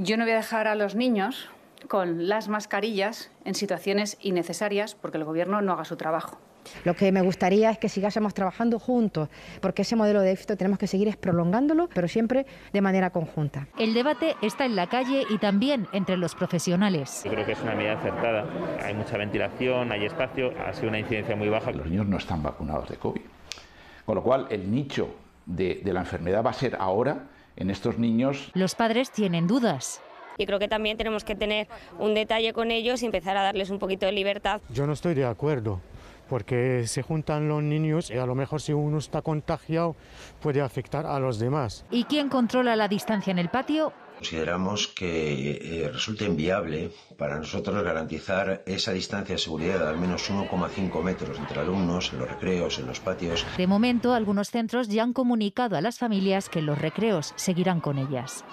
Yo no voy a dejar a los niños con las mascarillas en situaciones innecesarias porque el Gobierno no haga su trabajo. Lo que me gustaría es que sigásemos trabajando juntos, porque ese modelo de éxito tenemos que seguir prolongándolo, pero siempre de manera conjunta. El debate está en la calle y también entre los profesionales. Yo creo que es una medida acertada. Hay mucha ventilación, hay espacio, ha sido una incidencia muy baja. Los niños no están vacunados de COVID. Con lo cual, el nicho de, de la enfermedad va a ser ahora en estos niños. Los padres tienen dudas y creo que también tenemos que tener un detalle con ellos y empezar a darles un poquito de libertad. Yo no estoy de acuerdo porque se juntan los niños y a lo mejor si uno está contagiado puede afectar a los demás. ¿Y quién controla la distancia en el patio? Consideramos que eh, resulta inviable para nosotros garantizar esa distancia de seguridad de al menos 1,5 metros entre alumnos, en los recreos, en los patios. De momento, algunos centros ya han comunicado a las familias que los recreos seguirán con ellas.